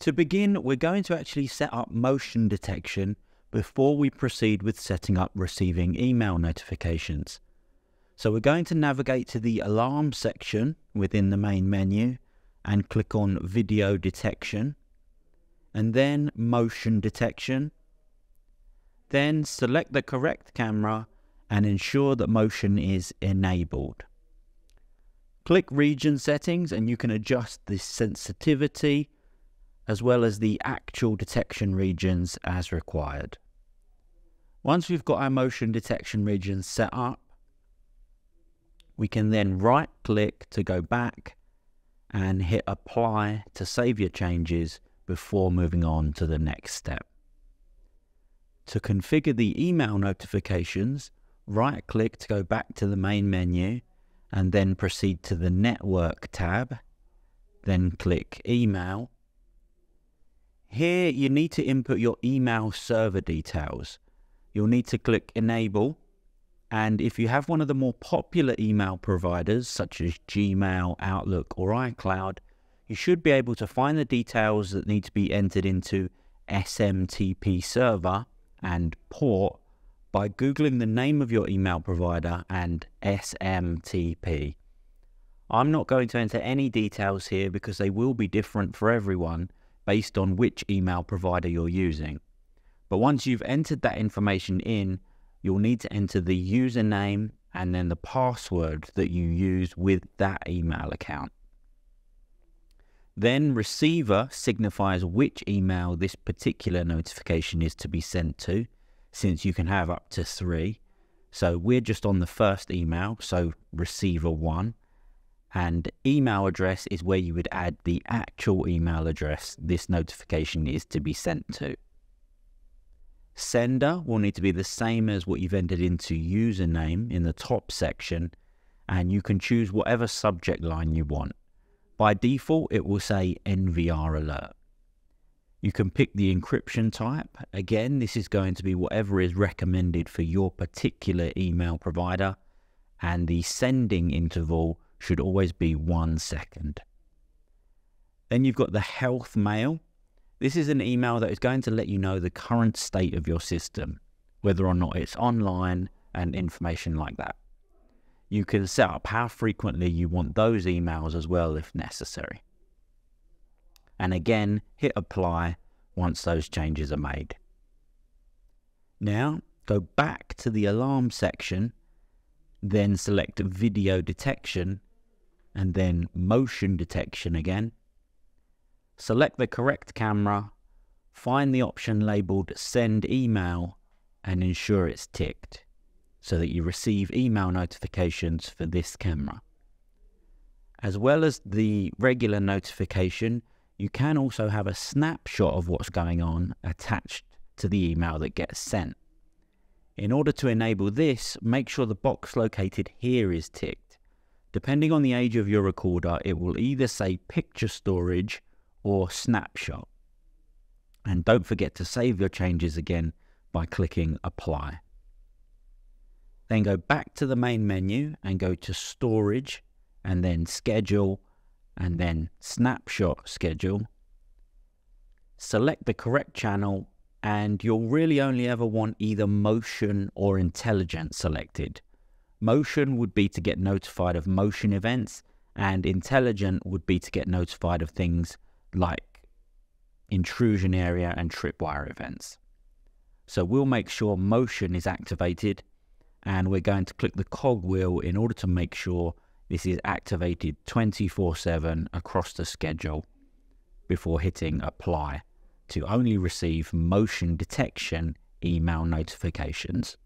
To begin, we're going to actually set up motion detection before we proceed with setting up receiving email notifications. So we're going to navigate to the alarm section within the main menu and click on video detection and then motion detection. Then select the correct camera and ensure that motion is enabled. Click region settings and you can adjust the sensitivity as well as the actual detection regions as required. Once we've got our motion detection regions set up, we can then right click to go back and hit apply to save your changes before moving on to the next step. To configure the email notifications, right click to go back to the main menu and then proceed to the network tab, then click email. Here you need to input your email server details. You'll need to click enable and if you have one of the more popular email providers such as Gmail, Outlook or iCloud, you should be able to find the details that need to be entered into SMTP server and port by Googling the name of your email provider and SMTP. I'm not going to enter any details here because they will be different for everyone based on which email provider you're using. But once you've entered that information in, you'll need to enter the username and then the password that you use with that email account. Then receiver signifies which email this particular notification is to be sent to, since you can have up to three. So we're just on the first email, so receiver one. And email address is where you would add the actual email address this notification is to be sent to. Sender will need to be the same as what you've entered into username in the top section, and you can choose whatever subject line you want. By default, it will say NVR alert. You can pick the encryption type. Again, this is going to be whatever is recommended for your particular email provider, and the sending interval should always be one second. Then you've got the health mail. This is an email that is going to let you know the current state of your system, whether or not it's online and information like that. You can set up how frequently you want those emails as well if necessary. And again, hit apply once those changes are made. Now, go back to the alarm section, then select video detection, and then motion detection again select the correct camera, find the option labeled send email and ensure it's ticked so that you receive email notifications for this camera. As well as the regular notification, you can also have a snapshot of what's going on attached to the email that gets sent. In order to enable this, make sure the box located here is ticked. Depending on the age of your recorder, it will either say picture storage or snapshot. And don't forget to save your changes again by clicking apply. Then go back to the main menu and go to storage and then schedule and then snapshot schedule. Select the correct channel and you'll really only ever want either motion or intelligent selected. Motion would be to get notified of motion events and intelligent would be to get notified of things like intrusion area and tripwire events. So we'll make sure motion is activated and we're going to click the cog wheel in order to make sure this is activated 24-7 across the schedule before hitting apply to only receive motion detection email notifications.